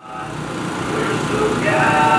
We're so